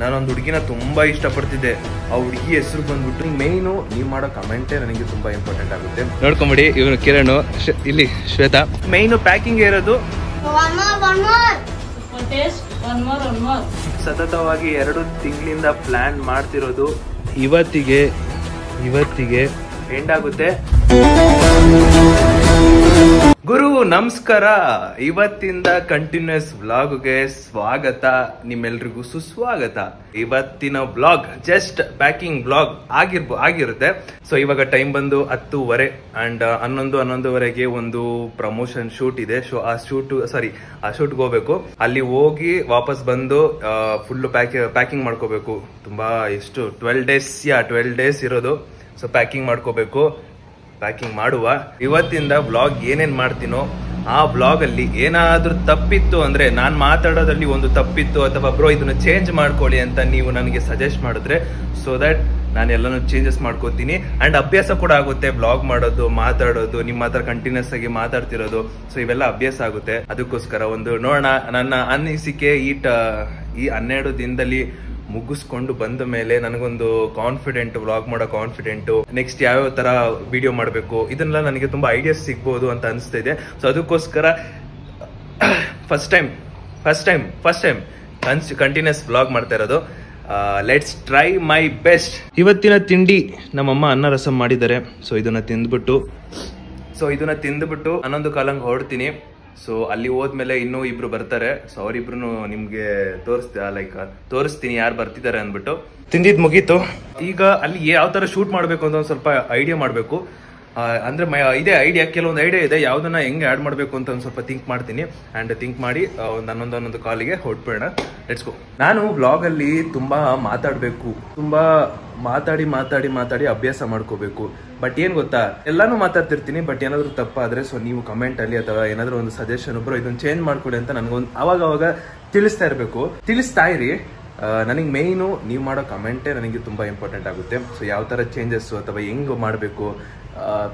ನಾನೊಂದು ಹುಡುಗಿನ ತುಂಬ ಇಷ್ಟಪಡ್ತಿದ್ದೆ. ಆ ಹುಡುಗಿ ಹೆಸರು ಬಂದ್ಬಿಟ್ಟು ಮೇಯ್ನು ನೀವು ಮಾಡೋ ಕಮೆಂಟೇ ನನಗೆ ತುಂಬಾ ಇಂಪಾರ್ಟೆಂಟ್ ಆಗುತ್ತೆ. ನೋಡ್ಕೊಂಬಿಡಿ ಇವನು ಕಿರಣ್ ಇಲ್ಲಿ ಶ್ವೇತಾ. ಮೇಯ್ನು ಪ್ಯಾಕಿಂಗ್ ಇರೋದು ಸತತವಾಗಿ ಎರಡು ತಿಂಗಳಿಂದ ಪ್ಲಾನ್ ಮಾಡ್ತಿರೋದು. ಇವತ್ತಿಗೆ ಇವತ್ತಿಗೆ. ಎಂಡ್ ಆಗುತ್ತೆ. ಗುರು ನಮಸ್ಕಾರ. ಇವತ್ತಿಂದ ಕಂಟಿನ್ಯೂಸ್ ವ್ಲಾಗ್ಗೆ ಸ್ವಾಗತ. ನಿಮ್ಮೆಲ್ರಿಗೂ ಸುಸ್ವಾಗತ. ಇವತ್ತಿನ ವ್ಲಾಗ್ ಜಸ್ಟ್ ಪ್ಯಾಕಿಂಗ್ ವ್ಲಾಗ್ ಆಗಿರ್ಬೋ, ಆಗಿರುತ್ತೆ. ಸೊ ಇವಾಗ ಟೈಮ್ ಬಂದು ಹತ್ತೂವರೆ ಅಂಡ್ ಹನ್ನೊಂದು, ಹನ್ನೊಂದುವರೆಗೆ ಒಂದು ಪ್ರಮೋಷನ್ ಶೂಟ್ ಇದೆ. ಸೊ ಆ ಶೂಟ್ ಸಾರಿ ಆ ಶೂಟ್ ಹೋಗ್ಬೇಕು. ಅಲ್ಲಿ ಹೋಗಿ ವಾಪಸ್ ಬಂದು ಫುಲ್ ಪ್ಯಾಕ್ ಪ್ಯಾಕಿಂಗ್ ಮಾಡ್ಕೋಬೇಕು. ತುಂಬಾ ಎಷ್ಟು ಟ್ವೆಲ್ ಡೇಸ್ ಯಾ ಟ್ವೆಲ್ ಡೇಸ್ ಇರೋದು. ಸೊ ಪ್ಯಾಕಿಂಗ್ ಮಾಡ್ಕೋಬೇಕು. ಪ್ಯಾಕಿಂಗ್ ಮಾಡುವ, ಇವತ್ತಿಂದ ಬ್ಲಾಗ್ ಏನೇನ್ ಮಾಡ್ತೀನೋ, ಆ ಬ್ಲಾಗ್ ಅಲ್ಲಿ ಏನಾದ್ರೂ ತಪ್ಪಿತ್ತು ಅಂದ್ರೆ ನಾನ್ ಮಾತಾಡೋದ್ರಲ್ಲಿ ಒಂದು ತಪ್ಪಿತ್ತು ಅಥವಾ ಬ್ರೋ ಇದನ್ನ ಚೇಂಜ್ ಮಾಡ್ಕೊಳ್ಳಿ ಅಂತ ನೀವು ನನಗೆ ಸಜೆಸ್ಟ್ ಮಾಡಿದ್ರೆ ಸೊ ದಟ್ ನಾನು ಎಲ್ಲಾನು ಚೇಂಜಸ್ ಮಾಡ್ಕೋತೀನಿ. ಅಂಡ್ ಅಭ್ಯಾಸ ಕೂಡ ಆಗುತ್ತೆ ಬ್ಲಾಗ್ ಮಾಡೋದು, ಮಾತಾಡೋದು, ನಿಮ್ಮ ಹತ್ರ ಕಂಟಿನ್ಯೂಸ್ ಆಗಿ ಮಾತಾಡ್ತಿರೋದು ಸೊ ಇವೆಲ್ಲ ಅಭ್ಯಾಸ ಆಗುತ್ತೆ. ಅದಕ್ಕೋಸ್ಕರ ಒಂದು ನೋಡೋಣ, ನನ್ನ ಅನಿಸಿಕೆ ಈ ಈ ಹನ್ನೆರಡು ದಿನದಲ್ಲಿ ಮುಗಿಸ್ಕೊಂಡು ಬಂದ ಮೇಲೆ ನನಗೊಂದು ಕಾನ್ಫಿಡೆಂಟ್ ವ್ಲಾಗ್ ಮಾಡೋ ಕಾನ್ಫಿಡೆಂಟ್ ನೆಕ್ಸ್ಟ್ ಯಾವ್ಯಾವ ತರ ವಿಡಿಯೋ ಮಾಡಬೇಕು, ಇದನ್ನೆಲ್ಲ ನನಗೆ ತುಂಬಾ ಐಡಿಯಾಸ್ ಸಿಗ್ಬೋದು ಅಂತ ಅನಿಸ್ತಾ ಇದೆ ಸೊ ಅದಕ್ಕೋಸ್ಕರ first time first time first time continuous vlog ಮಾಡ್ತಾ ಇರೋದು. ಲೆಟ್ಸ್ ಟ್ರೈ ಮೈ ಬೆಸ್ಟ್ ಇವತ್ತಿನ ತಿಂಡಿ ನಮ್ಮಮ್ಮ ಅನ್ನ ರಸಂ ಮಾಡಿದ್ದಾರೆ. ಸೊ ಇದನ್ನ ತಿಂದ್ಬಿಟ್ಟು ಸೊ ಇದನ್ನ ತಿಂದ್ಬಿಟ್ಟು, ಹನ್ನೊಂದು ಕಾಲಂಗೆ ಹೊರಡ್ತೀನಿ. ಸೊ ಅಲ್ಲಿ ಹೋದ್ಮೇಲೆ ಇನ್ನೂ ಇಬ್ರು ಬರ್ತಾರೆ. ಸೊ ಅವರಿಬ್ರು ನಿಮ್ಗೆ ತೋರಿಸ್ತಾ ಲೈಕ್ ತೋರಿಸ್ತೀನಿ ಯಾರು ಬರ್ತಿದ್ದಾರೆ ಅಂದ್ಬಿಟ್ಟು. ತಿಂದಿದ್ ಮುಗೀತು. ಈಗ ಅಲ್ಲಿ ಯಾವ ತರ ಶೂಟ್ ಮಾಡ್ಬೇಕು ಅಂತ ಒಂದ್ ಸ್ವಲ್ಪ ಐಡಿಯಾ ಮಾಡ್ಬೇಕು. ಅಂದ್ರೆ ಮ- ಇದೆ ಐಡಿಯಾ ಕೆಲವೊಂದು ಐಡಿಯಾ ಇದೆ. ಯಾವ್ದನ್ನ ಹೆಂಗೆ ಆಡ್ ಮಾಡ್ಬೇಕು ಅಂತ ಒಂದು ಸ್ವಲ್ಪ ಥಿಂಕ್ ಮಾಡ್ತೀನಿ. ಅಂಡ್ ಥಿಂಕ್ ಮಾಡಿ ನನ್ನೊಂದು ಒಂದ್ ಹನ್ನೊಂದು ಹನ್ನೊಂದು ಕಾಲಿಗೆ ಹೊರಟ್ಬೇಡ ಲೆಟ್ಸ್ ಗೋ ನಾನು ವ್ಲಾಗ್ ಅಲ್ಲಿ ತುಂಬಾ ಮಾತಾಡ್ಬೇಕು. ತುಂಬಾ ಮಾತಾಡಿ ಮಾತಾಡಿ ಮಾತಾಡಿ ಅಭ್ಯಾಸ ಮಾಡ್ಕೋಬೇಕು. ಬಟ್ ಏನ್ ಗೊತ್ತಾ? ಎಲ್ಲಾನು ಮಾತಾಡ್ತಿರ್ತೀನಿ ಬಟ್ ಏನಾದ್ರು ತಪ್ಪಾದ್ರೆ ಸೊ ನೀವು ಕಮೆಂಟ್ ಅಲ್ಲಿ ಅಥವಾ ಏನಾದ್ರು ಒಂದು ಸಜೆಷನ್ ಒಬ್ರು ಇದನ್ನ ಚೇಂಜ್ ಮಾಡ್ಕೊಡಿ ಅಂತ ನನಗೊಂದು ಅವಾಗ ಅವಾಗ ತಿಳಿಸ್ತಾ ಇರಬೇಕು. ತಿಳಿಸ್ತಾ ಇರಿ. ನನಗೆ ಮೇಯ್ನು ನೀವು ಮಾಡೋ ಕಮೆಂಟೇ ನನಗೆ ತುಂಬಾ ಇಂಪಾರ್ಟೆಂಟ್ ಆಗುತ್ತೆ. ಸೊ ಯಾವ ತರ ಚೇಂಜಸ್ಸು ಅಥವಾ ಹೆಂಗೆ ಮಾಡಬೇಕು?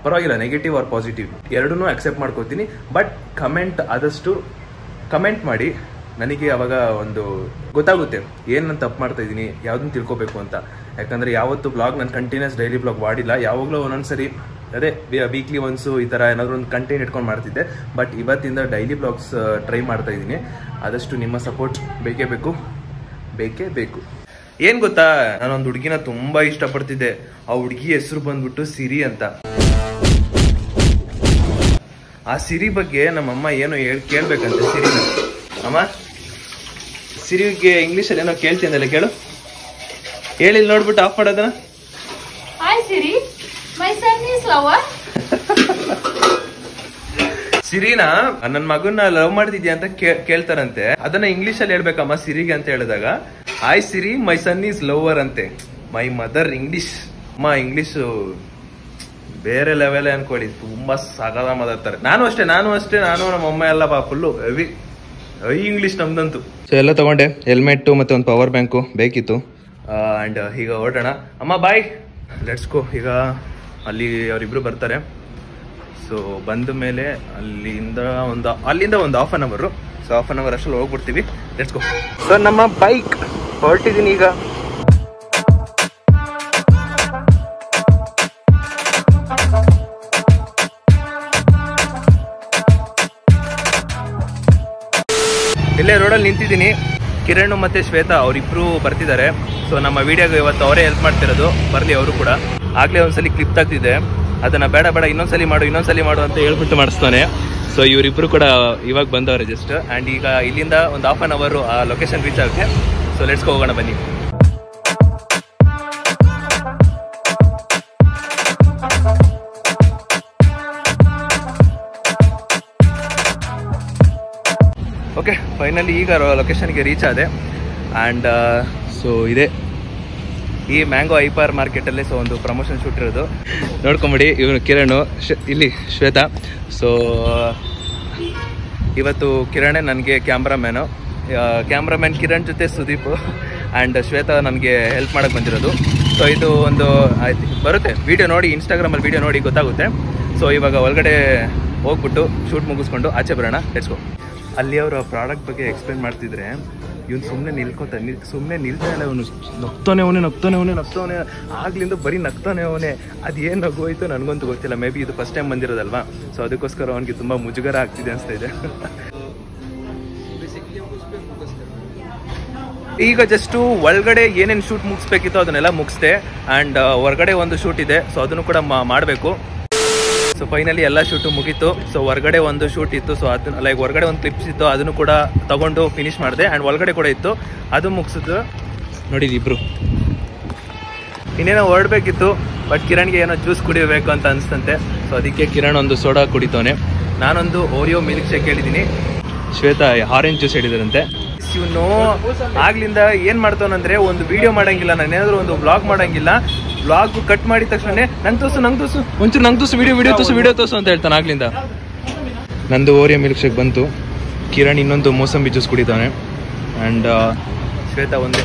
ಪರವಾಗಿಲ್ಲ ನೆಗೆಟಿವ್ ಆರ್ ಪಾಸಿಟಿವ್ ಎರಡನ್ನೂ ಅಕ್ಸೆಪ್ಟ್ ಮಾಡ್ಕೋತೀನಿ. ಬಟ್ ಕಮೆಂಟ್ ಆದಷ್ಟು ಕಮೆಂಟ್ ಮಾಡಿ. ನನಗೆ ಅವಾಗ ಒಂದು ಗೊತ್ತಾಗುತ್ತೆ, ಏನು ನಾನು ತಪ್ಪು ಮಾಡ್ತಾ ಇದ್ದೀನಿ ಯಾವ್ದನ್ನ ತಿಳ್ಕೊಬೇಕು ಅಂತ. ಯಾಕಂದರೆ ಯಾವತ್ತು ಬ್ಲಾಗ್ ನಾನು ಕಂಟಿನ್ಯೂಸ್ ಡೈಲಿ ಬ್ಲಾಗ್ ಮಾಡಿಲ್ಲ. ಯಾವಾಗಲೂ ಒಂದೊಂದ್ಸರಿ, ಅದೇ ವೀಕ್ಲಿ ಒನ್ಸು ಈ ಥರ ಏನಾದರೂ ಒಂದು ಕಂಟೆಂಟ್ ಇಟ್ಕೊಂಡು ಮಾಡ್ತಿದ್ದೆ. ಬಟ್ ಇವತ್ತಿಂದ ಡೈಲಿ ಬ್ಲಾಗ್ಸ್ ಟ್ರೈ ಮಾಡ್ತಾ ಇದ್ದೀನಿ. ಆದಷ್ಟು ನಿಮ್ಮ ಸಪೋರ್ಟ್ ಬೇಕೇ ಬೇಕು. ಬೇಕೇ ಬೇಕು. ಏನ್ ಗೊತ್ತಾ? ನಾನೊಂದು ಹುಡುಗಿನ ತುಂಬಾ ಇಷ್ಟಪಡ್ತಿದ್ದೆ. ಆ ಹುಡುಗಿ ಹೆಸರು ಬಂದ್ಬಿಟ್ಟು ಸಿರಿ ಅಂತ. ಆ ಸಿರಿ ಬಗ್ಗೆ ನಮ್ಮಮ್ಮ ಏನೋ ಹೇಳ್ ಕೇಳ್ಬೇಕಂತೆ ಸಿರಿ ಅಮ್ಮ ಸಿರಿಗೆ ಇಂಗ್ಲಿಷಲ್ಲಿ ಏನೋ ಕೇಳ್ತಿದ್ದಲ್ಲ ಕೇಳು. ಹೇಳಿಲ್ ನೋಡ್ಬಿಟ್ಟು ಆಫ್ ಮಾಡೋದನ್ನ. ಸಿರಿನಾ ನನ್ನ ಮಗನ್ನ ಲವ್ ಮಾಡ್ತಿದ್ಯಾ ಅಂತ ಕೇಳ್ತಾರಂತೆ. ಅದನ್ನ ಇಂಗ್ಲಿಷ್ ಅಲ್ಲಿ ಹೇಳ್ಬೇಕಮ್ಮ ಸಿರಿಗೆ ಅಂತ ಹೇಳಿದಾಗ. I Siri my son is lover ಅಂತೆ ಮೈ ಮದರ್ ಇಂಗ್ಲಿಷ್ ಅಮ್ಮ ಇಂಗ್ಲಿಷ್ ಬೇರೆ ಲೆವೆಲ್ ಅನ್ಕೊಳ್ಳಿ ತುಂಬಾ ಸಗದ ಮಾತಾಡ್ತಾರೆ. ನಾನು ಅಷ್ಟೇ ನಾನು ಅಷ್ಟೇ ನಾನು ನಮ್ಮ ಅಮ್ಮ ಎಲ್ಲ ಬಾ ಫುಲ್ಲು ಹೆವಿ ಹೈ ಇಂಗ್ಲಿಷ್ ನಮ್ದಂತೂ. ಸೊ ಎಲ್ಲ ತಗೊಂಡೆ. ಹೆಲ್ಮೆಟ್ ಮತ್ತೆ ಒಂದು ಪವರ್ ಬ್ಯಾಂಕು ಬೇಕಿತ್ತು. ಅಂಡ್ ಈಗ ಹೊರಡೋಣ ಅಮ್ಮ ಬಾಯ್ ಲೆಟ್ಸ್ ಗೋ ಈಗ ಅಲ್ಲಿ ಅವರಿಬ್ರು ಬರ್ತಾರೆ. ಸೊ ಬಂದ ಮೇಲೆ ಅಲ್ಲಿಂದ ಒಂದು ಅಲ್ಲಿಂದ ಒಂದು ಹಾಫ್ ಅನ್ ಅವರು ಸೊ ಹಾಫ್ ಅನ್ ಅವರ್ ಅಷ್ಟರಲ್ಲಿ ಹೋಗ್ಬಿಡ್ತೀವಿ. ಲೆಟ್ಸ್ ಗೋ ಸೊ ನಮ್ಮ ಬೈಕ್ ಹೊರಟಿದ್ದೀನಿ ಈಗ. ಇಲ್ಲೇ ರೋಡಲ್ಲಿ ನಿಂತಿದ್ದೀನಿ. ಕಿರಣ್ ಮತ್ತೆ ಶ್ವೇತಾ ಅವರಿಬ್ರು ಬರ್ತಿದ್ದಾರೆ. ಸೊ ನಮ್ಮ ವಿಡಿಯೋಗೆ ಇವತ್ತು ಅವರೇ ಹೆಲ್ಪ್ ಮಾಡ್ತಿರೋದು. ಬರ್ಲಿ ಅವರು ಕೂಡ. ಆಗ್ಲೇ ಒಂದ್ಸಲಿ ಕ್ಲಿಪ್ ತೆಗ್ದಿದೆ. ಅದನ್ನ ಬೇಡ ಬೇಡ, ಇನ್ನೊಂದ್ಸಲಿ ಮಾಡು ಇನ್ನೊಂದ್ಸಲಿ ಮಾಡು ಅಂತ ಹೇಳ್ಬಿಟ್ಟು ಮಾಡಿಸ್ತಾನೆ. ಸೊ ಇವರಿಬ್ರು ಕೂಡ ಇವಾಗ ಬಂದವ್ರೆ ಜಸ್ಟ್ ಅಂಡ್ ಈಗ ಇಲ್ಲಿಂದ ಒಂದು ಹಾಫ್ ಅನ್ ಅವರ್ ಆ ಲೊಕೇಶನ್ ರೀಚ್ ಆಗುತ್ತೆ. ಸೊ ಲೆಟ್ಸ್ ಹೋಗೋಣ ಬನ್ನಿ ಓಕೆ ಫೈನಲಿ ಈಗ ಲೊಕೇಶನ್ಗೆ ರೀಚ್ ಆದೆ. ಆ್ಯಂಡ್ ಸೊ ಇದೆ. ಈ ಮ್ಯಾಂಗೋ ಐಪಾರ್ ಮಾರ್ಕೆಟಲ್ಲಿ ಸೊ ಒಂದು ಪ್ರಮೋಷನ್ ಶೂಟ್ ಇರೋದು. ನೋಡ್ಕೊಂಬಿಡಿ, ಇವನು ಕಿರಣ್ ಇಲ್ಲಿ, ಶ್ವೇತಾ. ಸೊ ಇವತ್ತು ಕಿರಣೇ ನನಗೆ ಕ್ಯಾಮ್ರಾಮ್ಯಾನು ಕ್ಯಾಮ್ರಾಮ್ಯಾನ್ ಕಿರಣ್ ಜೊತೆ ಸುದೀಪ್ ಆ್ಯಂಡ್ ಶ್ವೇತಾ ನನಗೆ ಹೆಲ್ಪ್ ಮಾಡೋಕ್ಕೆ ಬಂದಿರೋದು. ಸೊ ಇದು ಒಂದು ಆಯ್ತು ಬರುತ್ತೆ. ವಿಡಿಯೋ ನೋಡಿ ಇನ್ಸ್ಟಾಗ್ರಾಮಲ್ಲಿ ವಿಡಿಯೋ ನೋಡಿ ಗೊತ್ತಾಗುತ್ತೆ. ಸೊ ಇವಾಗ ಒಳಗಡೆ ಹೋಗ್ಬಿಟ್ಟು ಶೂಟ್ ಮುಗಿಸ್ಕೊಂಡು ಆಚೆ ಬರೋಣ. ಲೆಟ್ಸ್ ಗೋ ಅಲ್ಲಿ ಅವರ ಪ್ರಾಡಕ್ಟ್ ಬಗ್ಗೆ ಎಕ್ಸ್ಪ್ಲೇನ್ ಮಾಡ್ತಿದ್ರೆ, ಇವ್ನು ಸುಮ್ಮನೆ ನಿಲ್ಕೋತ ಸುಮ್ಮನೆ ನಿಲ್ತಾ ಇಲ್ಲ ಅವನು. ನಗ್ತಾನೆ ಅವನೇ ನಗ್ತಾನೆ ಅವನೇ ನಗ್ತಾವನೆ ಆಗ್ಲಿಂದ ಬರೀ ನಗ್ತಾನೆ ಅವನೇ. ಅದೇನು ನಗು ಹೋಯ್ತು ನನಗಂತೂ ಗೊತ್ತಿಲ್ಲ. ಮೇ ಬಿ ಇದು ಫಸ್ಟ್ ಟೈಮ್ ಬಂದಿರೋದಲ್ವಾ? ಸೊ ಅದಕ್ಕೋಸ್ಕರ ಅವನಿಗೆ ತುಂಬ ಮುಜುಗರ ಆಗ್ತಿದೆ ಅನಿಸ್ತಾ ಇದೆ. ಈಗ ಜಸ್ಟು ಒಳಗಡೆ ಏನೇನು ಶೂಟ್ ಮುಗಿಸ್ಬೇಕಿತ್ತು ಅದನ್ನೆಲ್ಲ ಮುಗಿಸ್ದೆ ಆ್ಯಂಡ್ ಹೊರಗಡೆ ಒಂದು ಶೂಟ್ ಇದೆ ಸೊ ಅದನ್ನು ಕೂಡ ಮಾಡಬೇಕು. ಸೊ ಫೈನಲಿ ಎಲ್ಲ ಶೂಟು ಮುಗೀತು. ಸೊ ಹೊರಗಡೆ ಒಂದು ಶೂಟ್ ಇತ್ತು ಸೊ ಅದನ್ನ ಲೈಕ್ ಹೊರಗಡೆ ಒಂದು ಕ್ಲಿಪ್ಸ್ ಇತ್ತು, ಅದನ್ನು ಕೂಡ ತಗೊಂಡು ಫಿನಿಶ್ ಮಾಡಿದೆ ಆ್ಯಂಡ್ ಒಳಗಡೆ ಕೂಡ ಇತ್ತು. ಅದು ಮುಗಿಸಿದ್ದು ನೋಡಿದ್ದು ಇಬ್ರು. ಇನ್ನೇನೋ ಹೊರಡ್ಬೇಕಿತ್ತು ಬಟ್ ಕಿರಣ್ಗೆ ಏನೋ ಜ್ಯೂಸ್ ಕುಡಿಬೇಕು ಅಂತ ಅನಿಸ್ತಂತೆ. ಸೊ ಅದಕ್ಕೆ ಕಿರಣ್ ಒಂದು ಸೋಡಾ ಕುಡಿತವನೆ. ನಾನೊಂದು ಓರಿಯೋ ಮಿಲ್ಕ್ ಶೇಕ್ ಹೇಳಿದ್ದೀನಿ ಶ್ವೇತಾ ಆರೆಂಜ್ ಜ್ಯೂಸ್ ಹೇಳಿದಾರಂತೆ. ಇವನು ಆಗ್ಲಿಂದ ಏನ್ ಮಾಡ್ತಾವನಂದ್ರೆ ಒಂದು ವಿಡಿಯೋ ಮಾಡಂಗಿಲ್ಲ ನಾನು ಏನಾದ್ರು ಒಂದು ಬ್ಲಾಗ್ ಮಾಡಂಗಿಲ್ಲ. ಬ್ಲಾಗ್ ಕಟ್ ಮಾಡಿದ ತಕ್ಷಣ ನಂಗೆ ತೋಸು ನಂಗೆ ತೋಸು ಒಂಚೂರು ನಂಗೆ ತೋಸು ವಿಡಿಯೋ ವಿಡಿಯೋ ತೋಸು ವಿಡಿಯೋ ತೋಸು ಅಂತ ಹೇಳ್ತಾನೆ ಆಗ್ಲಿಂದ. ನಂದು ಓರಿಯೋ ಮಿಲ್ಕ್ ಶೇಕ್ ಬಂತು. ಕಿರಣ್ ಇನ್ನೊಂದು ಮೋಸಂಬಿ ಜ್ಯೂಸ್ ಕುಡಿತಾನೆ. ಆ್ಯಂಡ್ ಶ್ವೇತಾ ಒಂದೇ.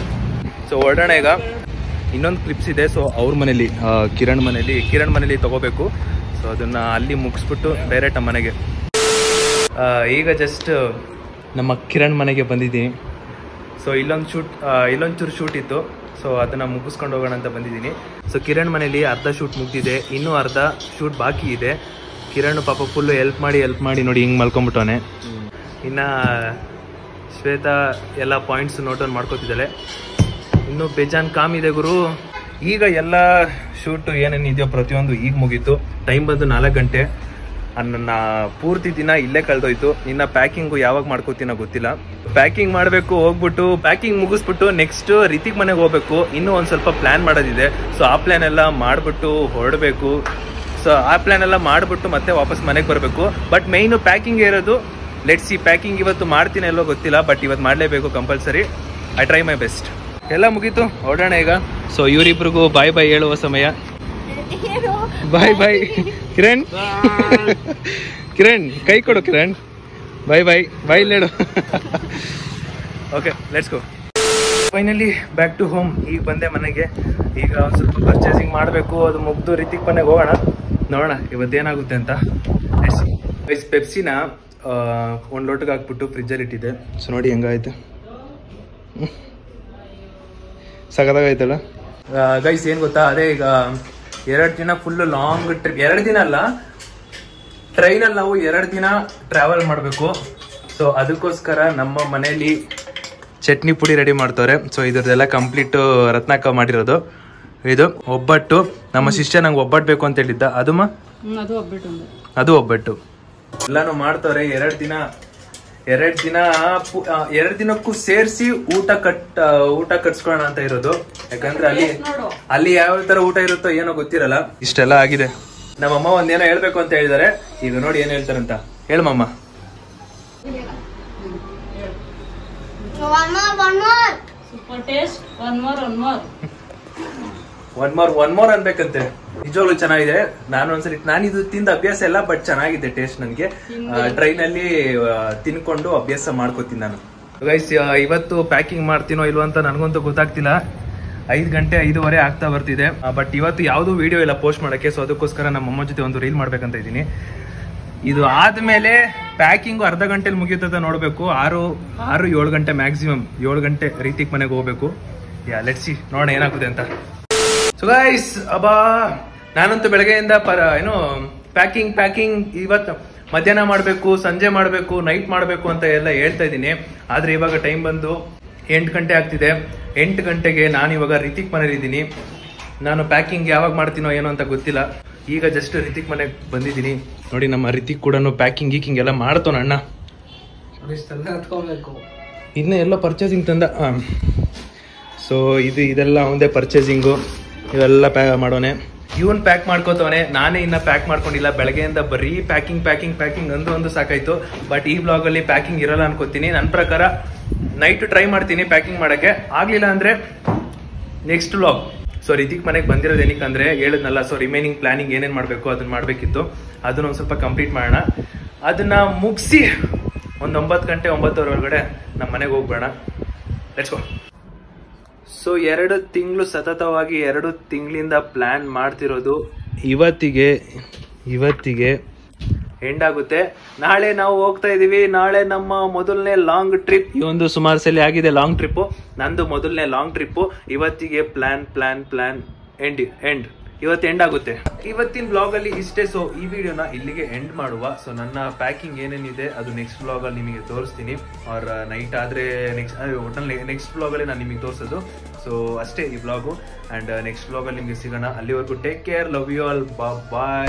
ಸೊ ಹೊರಡೋಣ ಈಗ. ಇನ್ನೊಂದು ಕ್ಲಿಪ್ಸ್ ಇದೆ ಸೊ ಅವ್ರ ಮನೇಲಿ ಕಿರಣ್ ಮನೇಲಿ ಕಿರಣ್ ಮನೇಲಿ ತಗೋಬೇಕು. ಸೊ ಅದನ್ನು ಅಲ್ಲಿ ಮುಗಿಸ್ಬಿಟ್ಟು ಡೈರೆಕ್ಟ್ ನಮ್ಮ ಮನೆಗೆ. ಈಗ ಜಸ್ಟ್ ನಮ್ಮ ಕಿರಣ್ ಮನೆಗೆ ಬಂದಿದ್ದೀನಿ. ಸೊ ಇಲ್ಲೊಂದು ಶೂಟ್ ಇಲ್ಲೊಂಚೂರು ಶೂಟ್ ಇತ್ತು. ಸೊ ಅದನ್ನು ಮುಗಿಸ್ಕೊಂಡು ಹೋಗೋಣ ಅಂತ ಬಂದಿದ್ದೀನಿ. ಸೊ ಕಿರಣ್ ಮನೇಲಿ ಅರ್ಧ ಶೂಟ್ ಮುಗ್ದಿದೆ. ಇನ್ನೂ ಅರ್ಧ ಶೂಟ್ ಬಾಕಿ ಇದೆ. ಕಿರಣ್ ಪಾಪ ಫುಲ್ಲು ಹೆಲ್ಪ್ ಮಾಡಿ ಹೆಲ್ಪ್ ಮಾಡಿ ನೋಡಿ ಹಿಂಗೆ ಮಲ್ಕೊಂಬಿಟ್ಟವನೆ ಇನ್ನು ಶ್ವೇತಾ ಎಲ್ಲ ಪಾಯಿಂಟ್ಸ್ ನೋಟ್ ಡೌನ್ ಮಾಡ್ಕೋತಿದ್ದಾಳೆ. ಇನ್ನೂ ಬೇಜಾನ್ ಕಾಮ್ ಇದೆ ಗುರು. ಈಗ ಎಲ್ಲ ಶೂಟು ಏನೇನಿದೆಯೋ ಪ್ರತಿಯೊಂದು ಈಗ ಮುಗೀತು. ಟೈಮ್ ಬಂದು ನಾಲ್ಕು ಗಂಟೆ. ನನ್ನ ಪೂರ್ತಿ ದಿನ ಇಲ್ಲೇ ಕಳೆದೋಯ್ತು. ಇನ್ನ ಪ್ಯಾಕಿಂಗು ಯಾವಾಗ ಮಾಡ್ಕೋತೀನೋ ಗೊತ್ತಿಲ್ಲ. ಪ್ಯಾಕಿಂಗ್ ಮಾಡಬೇಕು, ಹೋಗ್ಬಿಟ್ಟು ಪ್ಯಾಕಿಂಗ್ ಮುಗಿಸ್ಬಿಟ್ಟು ನೆಕ್ಸ್ಟ್ ರಿತಿಕ್ ಮನೆಗೆ ಹೋಗ್ಬೇಕು. ಇನ್ನೂ ಒಂದು ಸ್ವಲ್ಪ ಪ್ಲಾನ್ ಮಾಡೋದಿದೆ. ಸೊ ಆ ಪ್ಲಾನ್ ಎಲ್ಲ ಮಾಡಿಬಿಟ್ಟು ಹೊರಡಬೇಕು. ಸೊ ಆ ಪ್ಲಾನ್ ಎಲ್ಲ ಮಾಡಿಬಿಟ್ಟು ಮತ್ತೆ ವಾಪಸ್ ಮನೆಗೆ ಬರಬೇಕು. ಬಟ್ ಮೇಯ್ನು ಪ್ಯಾಕಿಂಗ್ ಇರೋದು ಲೆಟ್ಸ್ ಈ ಪ್ಯಾಕಿಂಗ್ ಇವತ್ತು ಮಾಡ್ತೀನಿ ಎಲ್ಲೋ ಗೊತ್ತಿಲ್ಲ ಬಟ್ ಇವತ್ತು ಮಾಡಲೇಬೇಕು compulsory I try my best ಎಲ್ಲ ಮುಗೀತು, ಹೊರಡೋಣ ಈಗ. ಸೊ ಇವರಿಬ್ರಿಗೂ ಬಾಯ್ ಬಾಯ್ ಹೇಳುವ ಸಮಯ. ಬಾಯ್ ಬಾಯ್ ಕಿರಣ್ ಕಿರಣ್ ಕೈ ಕೊಡು Kiran bye bye bye ಲೇಡು okay let's go finally back to home ಈಗ ಬಂದೆ ಮನೆಗೆ. ಈಗ ಒಂದು ಸ್ವಲ್ಪ ಪರ್ಚೇಸಿಂಗ್ ಮಾಡಬೇಕು. ಅದು ಮುಗ್ದು ರೀತಿಗೆ ಮನೆಗೆ ಹೋಗೋಣ. ನೋಡೋಣ ಇವತ್ತೇನಾಗುತ್ತೆ ಅಂತ. ವೈಸ್ ಪೆಪ್ಸಿನ ಒಂದು ಲೋಟಕ್ಕೆ ಹಾಕ್ಬಿಟ್ಟು ಫ್ರಿಜ್ಜಲ್ಲಿ ಇಟ್ಟಿದ್ದೆ. ಸೊ ನೋಡಿ ಹೆಂಗಾಯ್ತು. ಸಗದಾಗೈತಲ್ಲ ಗೈಸ್ ಏನು ಗೊತ್ತಾ? ಅದೇ ಈಗ ಎರಡು ದಿನ ಫುಲ್ ಲಾಂಗ್ ಟ್ರಿಪ್ ಎರಡು ದಿನ ಅಲ್ಲ ಟ್ರೈನಲ್ಲಿ ನಾವು ಎರಡು ದಿನ ಟ್ರಾವೆಲ್ ಮಾಡಬೇಕು. ಸೊ ಅದಕ್ಕೋಸ್ಕರ ನಮ್ಮ ಮನೆಯಲ್ಲಿ ಚಟ್ನಿ ಪುಡಿ ರೆಡಿ ಮಾಡ್ತವ್ರೆ. ಸೊ ಇದ್ರದ್ದೆಲ್ಲ ಕಂಪ್ಲೀಟ್ ರತ್ನಾಕ ಮಾಡಿರೋದು. ಇದು ಒಬ್ಬಟ್ಟು. ನಮ್ಮ ಶಿಷ್ಯ ನಂಗೆ ಒಬ್ಬಟ್ಟು ಬೇಕು ಅಂತ ಹೇಳಿದ್ದ. ಅದುಮ್ಮ ಅದು ಒಬ್ಬಿಟ್ಟು ಅದು ಒಬ್ಬಟ್ಟು. ಎಲ್ಲಾನು ಮಾಡ್ತವ್ರೆ. ಎರಡು ದಿನ ಎರಡ್ ದಿನ ಎರಡ್ ದಿನಕ್ಕೂ ಸೇರಿಸಿ ಊಟ ಕಟ್ ಊಟ ಕಟ್ಸ್ಕೊಳ್ಳೋಣ ಅಂತ ಇರೋದು. ಯಾಕಂದ್ರೆ ಅಲ್ಲಿ ಅಲ್ಲಿ ಯಾವ ತರ ಊಟ ಇರುತ್ತೋ ಏನೋ ಗೊತ್ತಿರಲ್ಲ. ಇಷ್ಟೆಲ್ಲ ಆಗಿದೆ. ನಮ್ಮಮ್ಮ ಒಂದೇನೋ ಹೇಳ್ಬೇಕು ಅಂತ ಹೇಳಿದಾರೆ ಈಗ ನೋಡಿ ಏನ್ ಹೇಳ್ತಾರಂತ. ಹೇಳಮ್ಮ super taste one more one more one more one more ಅನ್ಬೇಕಂತೆ. ನಿಜವಾಗ್ಲೂ ಚೆನ್ನಾಗಿದೆ. ನಾನು ಒಂದ್ಸರಿ ನಾನು ಇದು ತಿಂದ ಅಭ್ಯಾಸ ಇಲ್ಲ ಬಟ್ ಚೆನ್ನಾಗಿದೆ ಟೇಸ್ಟ್ ನನಗೆ. ಟ್ರೈನ್ ಅಲ್ಲಿ ತಿನ್ಕೊಂಡು ಅಭ್ಯಾಸ ಮಾಡ್ಕೋತೀನಿ ನಾನು. ಗೈಸ್ ಇವತ್ತು ಪ್ಯಾಕಿಂಗ್ ಮಾಡ್ತೀನೋ ಇಲ್ವೋ ಅಂತ ನನಗಂತೂ ಗೊತ್ತಾಗ್ತಿಲ್ಲ. ಐದು ಗಂಟೆ ಐದೂವರೆ ಆಗ್ತಾ ಬರ್ತಿದೆ. ಬಟ್ ಇವತ್ತು ಯಾವುದು ವಿಡಿಯೋ ಇಲ್ಲ ಪೋಸ್ಟ್ ಮಾಡಕ್ಕೆ ಸೊ ಅದಕ್ಕೋಸ್ಕರ ನಮ್ಮ ಅಮ್ಮ ಜೊತೆ ಒಂದು ರೀಲ್ ಮಾಡ್ಬೇಕಂತ ಇದ್ದೀನಿ. ಇದು ಆದ್ಮೇಲೆ ಪ್ಯಾಕಿಂಗ್ ಅರ್ಧ ಗಂಟೆಲಿ ಮುಗಿಯುತ್ತೆ ನೋಡ್ಬೇಕು. ಆರು ಆರು ಏಳು ಗಂಟೆ ಮ್ಯಾಕ್ಸಿಮಮ್ ಏಳು ಗಂಟೆ ರೀತಿಗೆ ಮನೆಗೆ ಹೋಗ್ಬೇಕು. ಯಾ ಲೆಟ್ಸಿ ನೋಡೋಣ ಏನಾಗುತ್ತೆ ಅಂತ. ಸೊ ಗೈಸ್ ಅಬ್ಬಾ ನಾನಂತೂ ಬೆಳಗ್ಗೆಯಿಂದ ಪರ ಏನು ಪ್ಯಾಕಿಂಗ್ ಪ್ಯಾಕಿಂಗ್ ಇವತ್ತು ಮಧ್ಯಾಹ್ನ ಮಾಡಬೇಕು ಸಂಜೆ ಮಾಡಬೇಕು ನೈಟ್ ಮಾಡಬೇಕು ಅಂತ ಎಲ್ಲ ಹೇಳ್ತಾ ಇದ್ದೀನಿ. ಆದರೆ ಇವಾಗ ಟೈಮ್ ಬಂದು ಎಂಟು ಗಂಟೆ ಆಗ್ತಿದೆ. ಎಂಟು ಗಂಟೆಗೆ ನಾನು ಇವಾಗ ರಿತಿಕ್ ಮನೇಲಿದ್ದೀನಿ ನಾನು ಪ್ಯಾಕಿಂಗ್ ಯಾವಾಗ ಮಾಡ್ತೀನೋ ಏನೋ ಅಂತ ಗೊತ್ತಿಲ್ಲ. ಈಗ ಜಸ್ಟ್ ರಿತಿಕ್ ಮನೆಗೆ ಬಂದಿದ್ದೀನಿ. ನೋಡಿ ನಮ್ಮ ರಿತಿಕ್ ಕೂಡ ಪ್ಯಾಕಿಂಗ್ ಗೀಕಿಂಗ್ ಎಲ್ಲ ಮಾಡ್ತಾನ ಅಣ್ಣ. ಇನ್ನೂ ಎಲ್ಲ ಪರ್ಚೇಸಿಂಗ್ ತಂದ ಸೊ ಇದು ಇದೆಲ್ಲ ಒಂದೇ ಪರ್ಚೇಸಿಂಗು ಇವೆಲ್ಲ ಪ್ಯಾ ಮಾಡೋನೆ. ಇವನ್ ಪ್ಯಾಕ್ ಮಾಡ್ಕೋತವನೆ, ನಾನೇ ಇನ್ನ ಪ್ಯಾಕ್ ಮಾಡ್ಕೊಂಡಿಲ್ಲ. ಬೆಳಗ್ಗೆಯಿಂದ ಬರೀ ಪ್ಯಾಕಿಂಗ್ ಪ್ಯಾಕಿಂಗ್ ಪ್ಯಾಕಿಂಗ್ ಒಂದು ಒಂದು ಸಾಕಾಯ್ತು. ಬಟ್ ಈ ಬ್ಲಾಗ್ ಅಲ್ಲಿ ಪ್ಯಾಕಿಂಗ್ ಇರಲ್ಲ ಅನ್ಕೋತೀನಿ. ನನ್ನ ಪ್ರಕಾರ ನೈಟ್ ಟ್ರೈ ಮಾಡ್ತೀನಿ ಪ್ಯಾಕಿಂಗ್ ಮಾಡಕ್ಕೆ. ಆಗಲಿಲ್ಲ ಅಂದ್ರೆ ನೆಕ್ಸ್ಟ್ ಬ್ಲಾಗ್ ಸೊ ರಿತಿಕ್ ಮನೆಗೆ ಬಂದಿರೋದು ಏನಕ್ಕೆ ಅಂದರೆ ಹೇಳಿದ್ನಲ್ಲ ಸೊ ರಿಮೈನಿಂಗ್ ಪ್ಲಾನಿಂಗ್ ಏನೇನ್ ಮಾಡಬೇಕು ಅದನ್ನ ಮಾಡಬೇಕಿತ್ತು. ಅದನ್ನ ಒಂದು ಸ್ವಲ್ಪ ಕಂಪ್ಲೀಟ್ ಮಾಡೋಣ. ಅದನ್ನ ಮುಗಿಸಿ ಒಂದು ಒಂಬತ್ತು ಗಂಟೆ, ಒಂಬತ್ತುವರೆ ಒಳಗಡೆ ನಮ್ಮ ಮನೆಗೆ ಹೋಗ್ಬೇಡ. ಲೆಟ್ಸ್ ಗೋ ಸೊ ಎರಡು ತಿಂಗಳು ಸತತವಾಗಿ ಎರಡು ತಿಂಗಳಿಂದ ಪ್ಲ್ಯಾನ್ ಮಾಡ್ತಿರೋದು ಇವತ್ತಿಗೆ ಇವತ್ತಿಗೆ ಎಂಡ್ ಆಗುತ್ತೆ ನಾಳೆ ನಾವು ಹೋಗ್ತಾ ಇದೀವಿ. ನಾಳೆ ನಮ್ಮ ಮೊದಲನೇ ಲಾಂಗ್ ಟ್ರಿಪ್ ಈ ಒಂದು ಸುಮಾರು ಸಲ ಆಗಿದೆ ಲಾಂಗ್ ಟ್ರಿಪ್ ನಂದು ಮೊದಲನೇ ಲಾಂಗ್ ಟ್ರಿಪ್ ಇವತ್ತಿಗೆ plan plan plan end end ಇವತ್ತು ಎಂಡ್ ಆಗುತ್ತೆ. ಇವತ್ತಿನ ಬ್ಲಾಗ್ ಅಲ್ಲಿ ಇಷ್ಟೇ. ಸೊ ಈ ವಿಡಿಯೋನ ಇಲ್ಲಿಗೆ ಎಂಡ್ ಮಾಡುವ. ಸೊ ನನ್ನ ಪ್ಯಾಕಿಂಗ್ ಏನೇನಿದೆ ಅದು ನೆಕ್ಸ್ಟ್ ಬ್ಲಾಗ್ ಅಲ್ಲಿ ನಿಮಗೆ ತೋರಿಸ್ತೀನಿ. ಅವ್ರ ನೈಟ್ ಆದ್ರೆ ನೆಕ್ಸ್ಟ್ ನೆಕ್ಸ್ಟ್ ಬ್ಲಾಗ್ ಅಲ್ಲಿ ನಾನು ನಿಮಗೆ ತೋರಿಸೋದು. ಸೊ ಅಷ್ಟೇ ಈ ಬ್ಲಾಗು ಅಂಡ್ ನೆಕ್ಸ್ಟ್ ಬ್ಲಾಗ್ ಅಲ್ಲಿ ನಿಮಗೆ ಸಿಗೋಣ. ಅಲ್ಲಿವರೆಗೂ take care love you all bye